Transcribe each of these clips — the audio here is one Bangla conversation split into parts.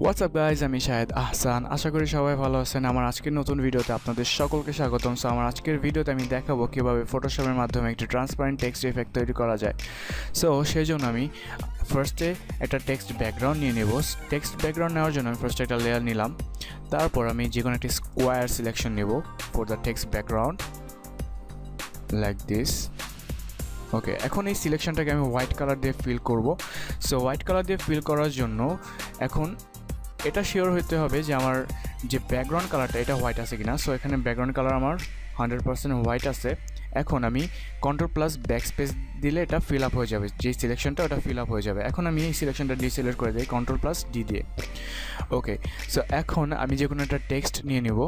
হোয়াটসঅ্যাপ গাইজ আমি শাহেদ আহসান। আশা করি সবাই ভালো আছেন। আমার আজকের নতুন ভিডিওতে আপনাদের সকলকে স্বাগতম। সো আমার আজকের ভিডিওতে আমি দেখাবো কীভাবে ফটোশপের মাধ্যমে একটি ট্রান্সপারেন্ট টেক্সট ইফেক্ট তৈরি করা যায়। সো সেই জন্য আমি ফার্স্টে একটা টেক্সট ব্যাকগ্রাউন্ড নিয়ে নেব। টেক্সট ব্যাকগ্রাউন্ড নেওয়ার জন্য আমি ফার্স্টে একটা লেয়ার নিলাম। তারপর আমি যে কোনো একটি স্কোয়ার সিলেকশন নেব for the text background like this okay এখন এই সিলেকশনটাকে আমি হোয়াইট কালার দিয়ে ফিল করব। সো হোয়াইট কালার দিয়ে ফিল করার জন্য এখন এটা শিওর হতে হবে যে আমার যে ব্যাকগ্রাউন্ড কালারটা এটা হোয়াইট আছে কিনা। সো এখানে ব্যাকগ্রাউন্ড কালার আমার হান্ড্রেড পার্সেন্ট হোয়াইট আছে। এখন আমি কন্ট্রোল প্লাস ব্যাক স্পেস দিলে এটা ফিল আপ হয়ে যাবে। যে সিলেকশনটা ওটা ফিল আপ হয়ে যাবে। এখন আমি এই সিলেকশনটা ডিসিলেক্ট করে দিই কন্ট্রোল প্লাস ডি দিয়ে। ওকে সো এখন আমি যে কোনো একটা টেক্সট নিয়ে নেব।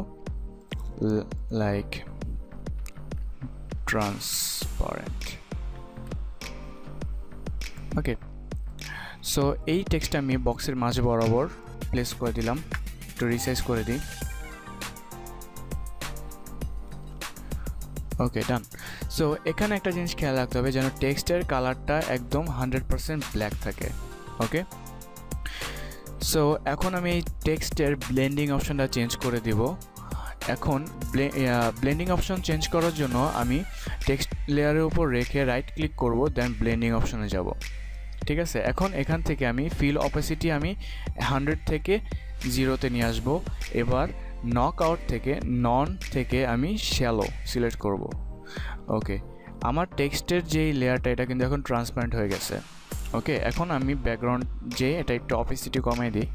লাইক ট্রান্সপারেন্ট ওকে সো এই টেক্সটটা আমি বক্সের মাঝে বরাবর প্লেস করে দিলাম। একটু রিসাইজ করে দিই। ওকে ডান সো এখানে একটা জিনিস খেয়াল রাখতে হবে যেন টেক্সটের কালারটা একদম হান্ড্রেড পারসেন্ট ব্ল্যাক থাকে। ওকে সো এখন আমি এই টেক্সটের ব্লেন্ডিং অপশানটা চেঞ্জ করে দিব। এখন ব্লেন্ডিং অপশন চেঞ্জ করার জন্য আমি টেক্সট লেয়ারের উপর রেখে রাইট ক্লিক করব দেন ব্লেন্ডিং অপশনে যাব। ঠিক আছে? এখন এখান থেকে আমি ফিল অপাসিটি আমি হান্ড্রেড থেকে জিরোতে নিয়ে আসব। এবার নক আউট থেকে নন থেকে আমি শ্যালো সিলেক্ট করব। ওকে আমার টেক্সটের যেই লেয়ারটা এটা কিন্তু এখন ট্রান্সপারেন্ট হয়ে গেছে। ওকে এখন আমি ব্যাকগ্রাউন্ড যে এটা একটু অপাসিটি কমাই দিই।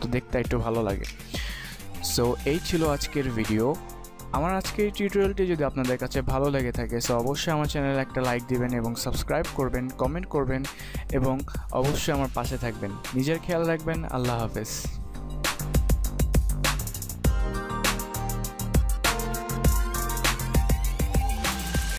তো দেখতে একটু ভালো লাগে। সো এই ছিল আজকের ভিডিও আমার আজকের এই টিউটোরিয়ালটি যদি আপনাদের কাছে ভালো লেগে থাকে সো অবশ্যই আমার চ্যানেলে একটা লাইক দিবেন এবং সাবস্ক্রাইব করবেন কমেন্ট করবেন এবং অবশ্যই আমার পাশে থাকবেন। নিজের খেয়াল রাখবেন। আল্লাহ হাফেজ।